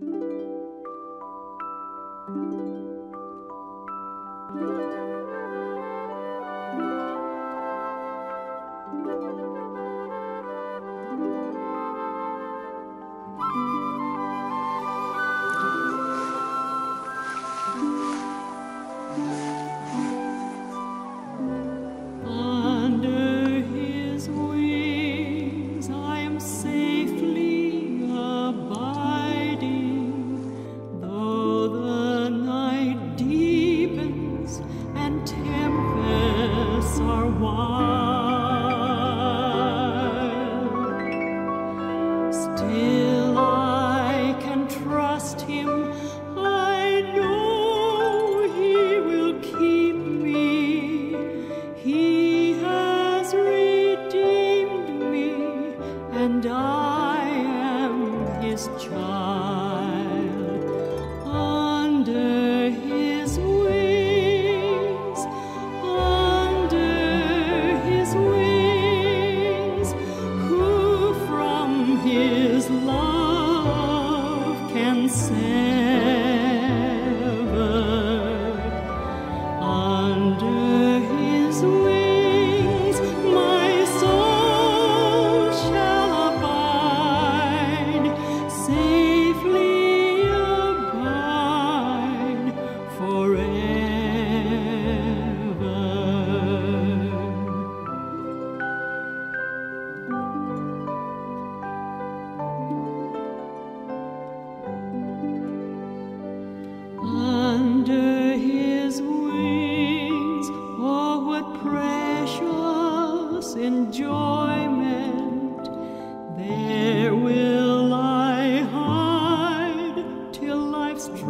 Under wild. Still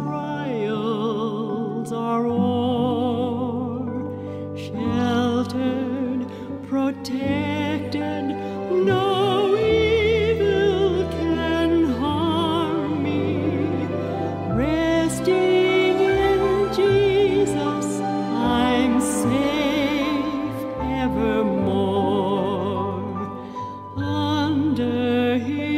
trials are o'er, sheltered, protected, no evil can harm me. Resting in Jesus, I'm safe evermore. Under Him.